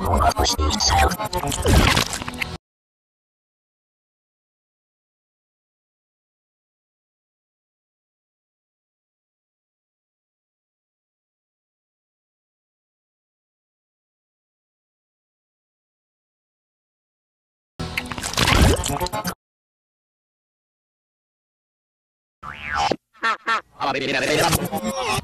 More push the cell. More push the cell.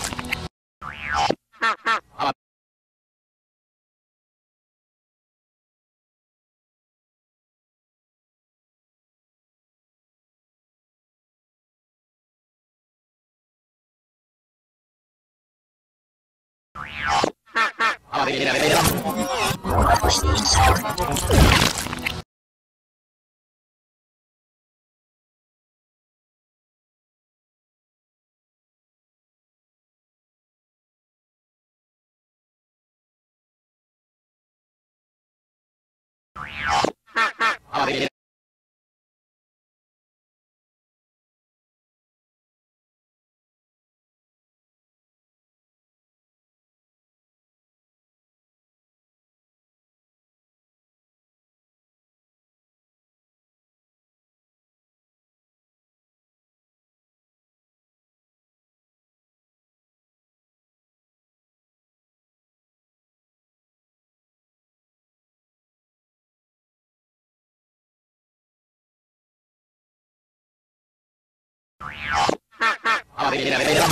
the cell. More push the cell. More push the cell. More push the cell. あ、べらべら。